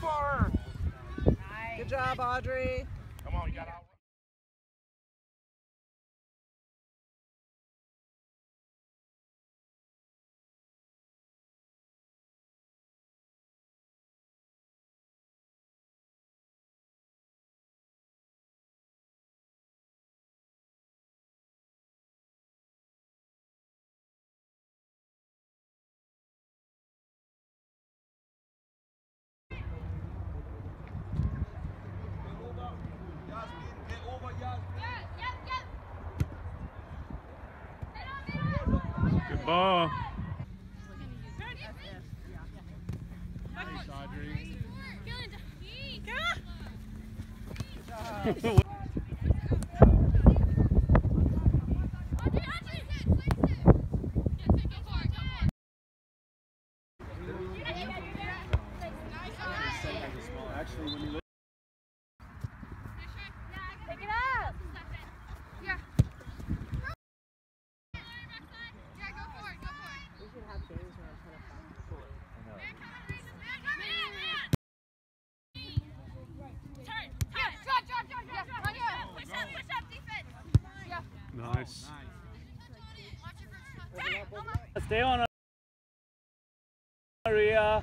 for her. Good job, Audrey. Come on, you got out. Ball. Nice. Watch your first shot. Turn. Almost. Stay on, Maria. Audrey,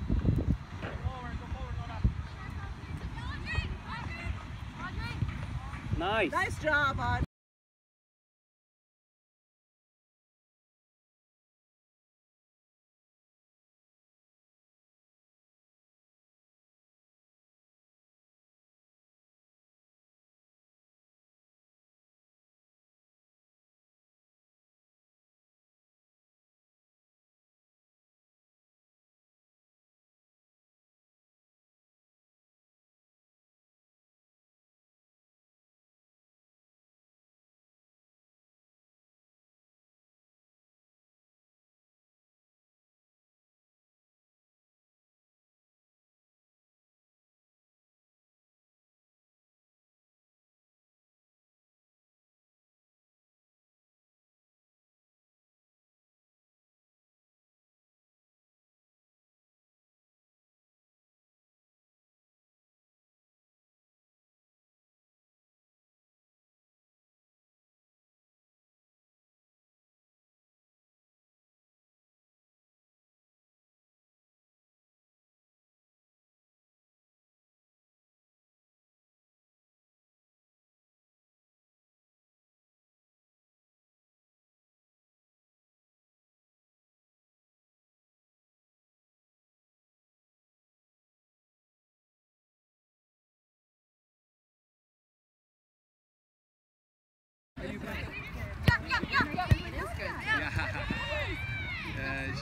Audrey. Nice. Nice job, Audrey.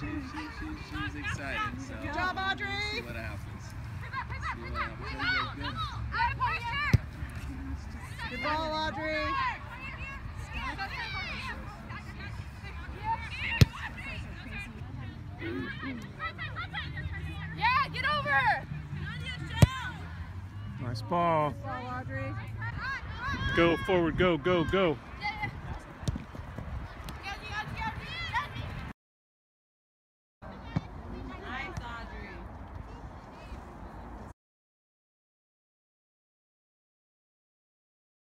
She, she, she, she's excited, so Good job, Audrey. see what happens. Pivot, pivot, See what happens. Everybody's good. Out of pressure. Good ball, Audrey. Yeah, get over. Nice ball. Good ball, Audrey. Go forward. Go, go, go.